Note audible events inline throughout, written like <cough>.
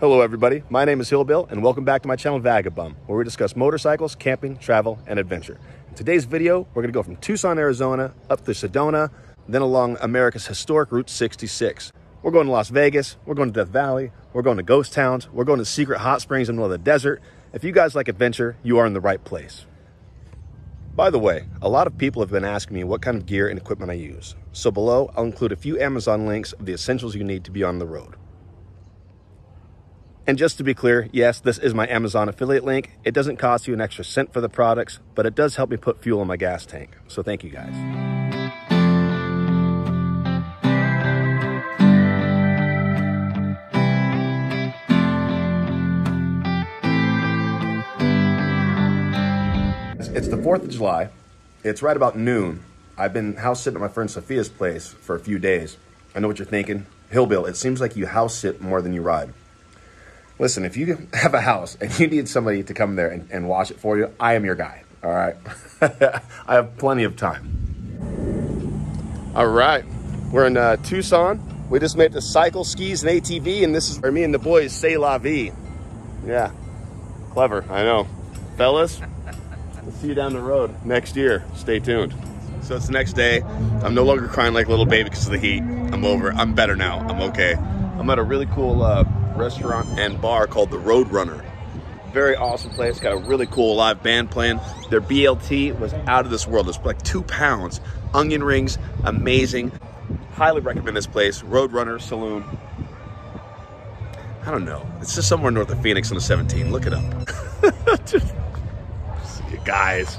Hello, everybody. My name is Hillbill, and welcome back to my channel Vagabum, where we discuss motorcycles, camping, travel, and adventure. In today's video, we're going to go from Tucson, Arizona, up to Sedona, then along America's historic Route 66. We're going to Las Vegas, we're going to Death Valley, we're going to ghost towns, we're going to secret hot springs in the middle of the desert. If you guys like adventure, you are in the right place. By the way, a lot of people have been asking me what kind of gear and equipment I use. So below, I'll include a few Amazon links of the essentials you need to be on the road. And just to be clear, yes, this is my Amazon affiliate link. It doesn't cost you an extra cent for the products, but it does help me put fuel in my gas tank. So thank you guys. It's the 4th of July. It's right about noon. I've been house sitting at my friend Sophia's place for a few days. I know what you're thinking. Hillbill, it seems like you house sit more than you ride. Listen, if you have a house and you need somebody to come there and, and wash it for you, I am your guy. All right. <laughs> I have plenty of time. All right. We're in uh, Tucson. We just made the cycle, skis, and ATV, and this is where me and the boys say la vie. Yeah. Clever, I know. Fellas, we'll see you down the road next year. Stay tuned. So it's the next day. I'm no longer crying like a little baby because of the heat. I'm over. I'm better now. I'm okay. I'm at a really cool uh, restaurant and bar called the Roadrunner. Very awesome place. Got a really cool live band playing. Their BLT was out of this world. It's like two pounds. Onion rings, amazing. Highly recommend this place. Roadrunner Saloon. I don't know. It's just somewhere north of Phoenix on the 17. Look it up. <laughs> just, you guys.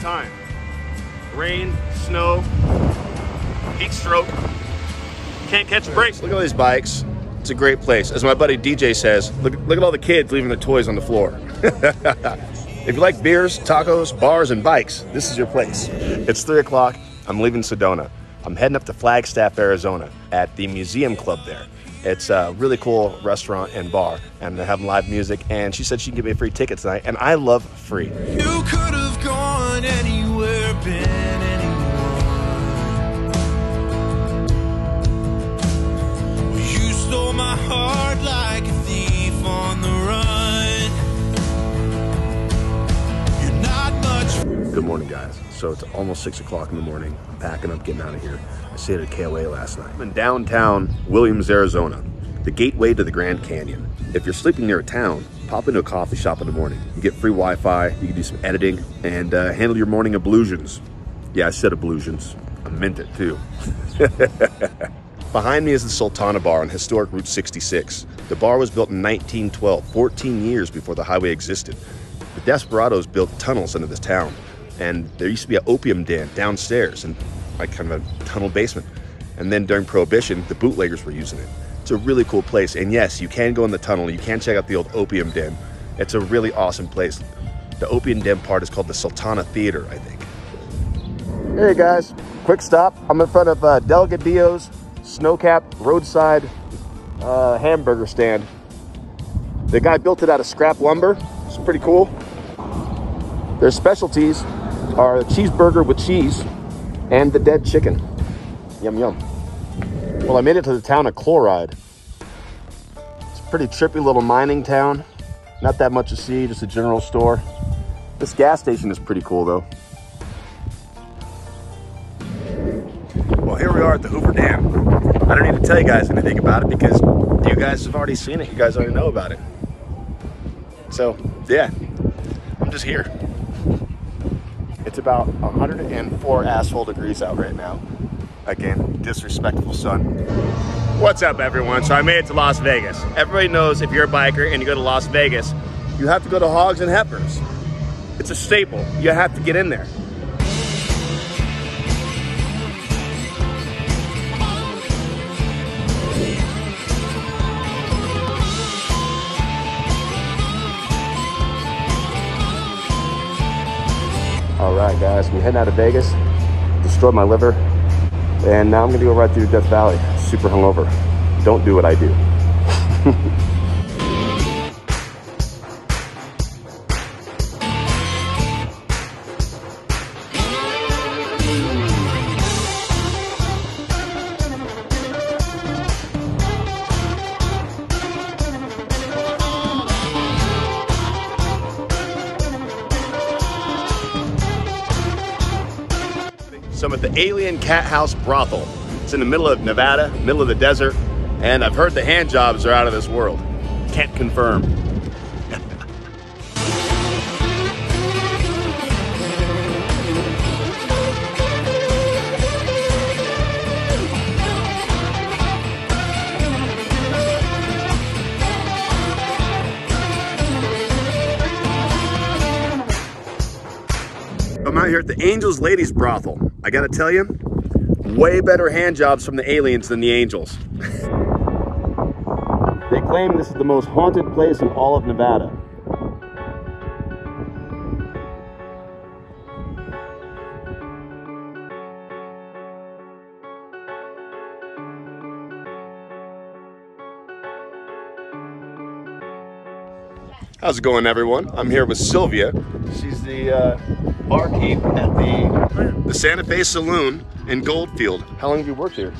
Time. Rain, snow, heat stroke. Can't catch a break. Look at all these bikes. It's a great place. As my buddy DJ says, look, look at all the kids leaving their toys on the floor. <laughs> if you like beers, tacos, bars, and bikes, this is your place. It's 3 o'clock. I'm leaving Sedona. I'm heading up to Flagstaff, Arizona at the Museum Club there. It's a really cool restaurant and bar, and they're having live music. And she said she can give me a free ticket tonight, and I love free. Anywhere, been anyone. You stole my heart like a thief on the run. You're not much. Good morning, guys. So it's almost six o'clock in the morning. I'm packing up, getting out of here. I stayed at KOA last night. I'm in downtown Williams, Arizona, the gateway to the Grand Canyon. If you're sleeping near a town, pop into a coffee shop in the morning. You get free Wi-Fi, you can do some editing, and uh, handle your morning ablutions. Yeah, I said ablutions. I meant it too. <laughs> Behind me is the Sultana Bar on historic Route 66. The bar was built in 1912, 14 years before the highway existed. The Desperados built tunnels into this town, and there used to be an opium den downstairs and like kind of a tunnel basement. And then during Prohibition, the bootleggers were using it. It's a really cool place, and yes, you can go in the tunnel. You can check out the old opium den. It's a really awesome place. The opium den part is called the Sultana Theater, I think. Hey guys, quick stop. I'm in front of uh, Delgadillo's Snowcap Roadside uh, Hamburger Stand. The guy built it out of scrap lumber. It's pretty cool. Their specialties are a cheeseburger with cheese and the dead chicken. Yum yum. Well, I made it to the town of Chloride. It's a pretty trippy little mining town. Not that much to see, just a general store. This gas station is pretty cool though. Well, here we are at the Hoover Dam. I don't need to tell you guys anything about it because you guys have already seen it. You guys already know about it. So, yeah, I'm just here. It's about 104 asshole degrees out right now again, disrespectful son. What's up, everyone? So I made it to Las Vegas. Everybody knows if you're a biker and you go to Las Vegas, you have to go to Hogs and Heifers. It's a staple. You have to get in there. All right, guys, We're heading out of Vegas. Destroyed my liver and now I'm gonna go right through Death Valley. Super hungover. Don't do what I do. <laughs> So I'm at the Alien Cat House Brothel. It's in the middle of Nevada, middle of the desert, and I've heard the hand jobs are out of this world. Can't confirm. At the Angels Ladies Brothel. I gotta tell you, way better hand jobs from the aliens than the angels. <laughs> they claim this is the most haunted place in all of Nevada. How's it going, everyone? I'm here with Sylvia. She's the uh, barkeep at the the Santa Fe Saloon in Goldfield. How long have you worked here?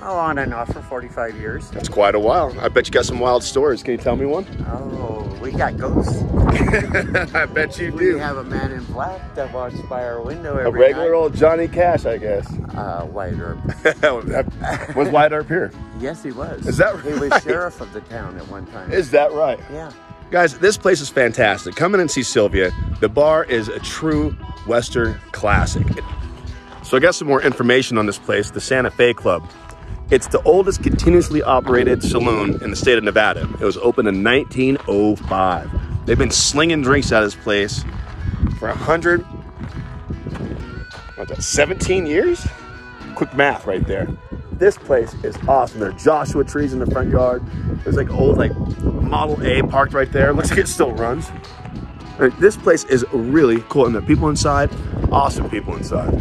Oh, on and off for 45 years. That's quite a while. I bet you got some wild stories. Can you tell me one? Oh, we got ghosts. <laughs> I bet you We do. We have a man in black that walks by our window every A regular night. old Johnny Cash, I guess. Uh, Wyatt Earp. <laughs> was Wyatt Earp here? Yes, he was. Is that right? He was sheriff of the town at one time. Is that right? yeah. Guys, this place is fantastic. Come in and see Sylvia. The bar is a true Western classic. So I got some more information on this place, the Santa Fe Club. It's the oldest continuously operated saloon in the state of Nevada. It was opened in 1905. They've been slinging drinks out of this place for a hundred, what's that, 17 years? Quick math right there. This place is awesome. There are Joshua trees in the front yard. There's like old like Model A parked right there. Looks like it still runs. Like, this place is really cool, and the people inside, awesome people inside.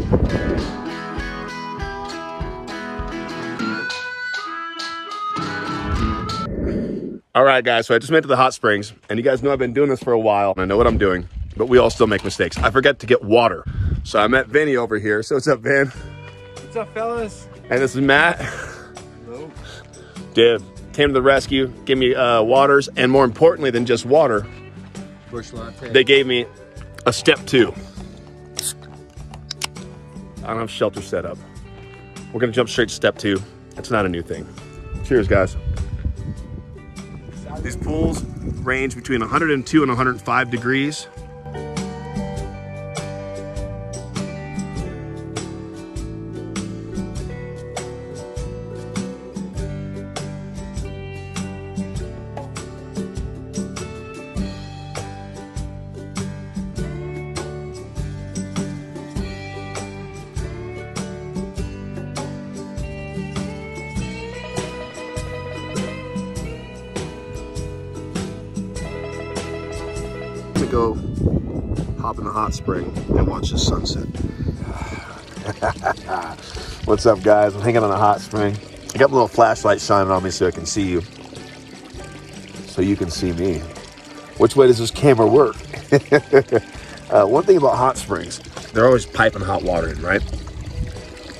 All right, guys, so I just made it to the hot springs, and you guys know I've been doing this for a while, and I know what I'm doing, but we all still make mistakes. I forget to get water. So I met Vinny over here. So what's up, Van? What's up, fellas? And this is Matt. Hello. Dude, came to the rescue, gave me uh, waters, and more importantly than just water, Busch Latte. they gave me a step two. I don't have shelter set up. We're gonna jump straight to step two. It's not a new thing. Cheers, guys. These pools range between 102 and 105 degrees. Go hop in the hot spring and watch the sunset. <laughs> What's up, guys? I'm hanging on a hot spring. I got a little flashlight shining on me so I can see you. So you can see me. Which way does this camera work? <laughs> uh, one thing about hot springs, they're always piping hot water in, right?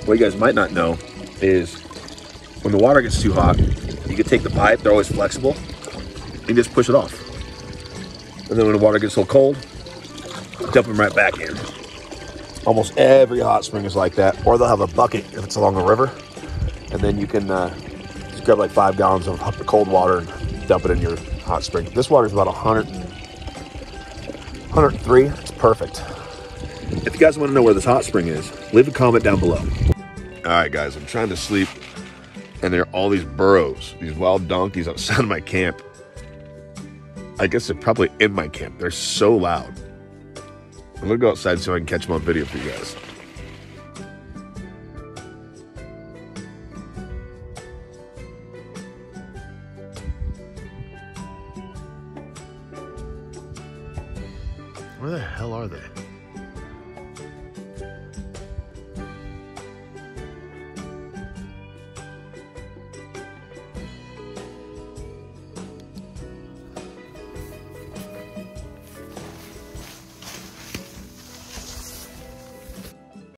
What you guys might not know is when the water gets too hot, you can take the pipe, they're always flexible, and just push it off. And then when the water gets so cold, dump them right back in. Almost every hot spring is like that. Or they'll have a bucket if it's along a river. And then you can uh, just grab like five gallons of hot- cold water and dump it in your hot spring. This water is about 100, 103. It's perfect. If you guys want to know where this hot spring is, leave a comment down below. All right, guys, I'm trying to sleep. And there are all these burros, these wild donkeys outside of my camp. I guess they're probably in my camp. They're so loud. I'm gonna go outside so I can catch them on video for you guys. Where the hell are they?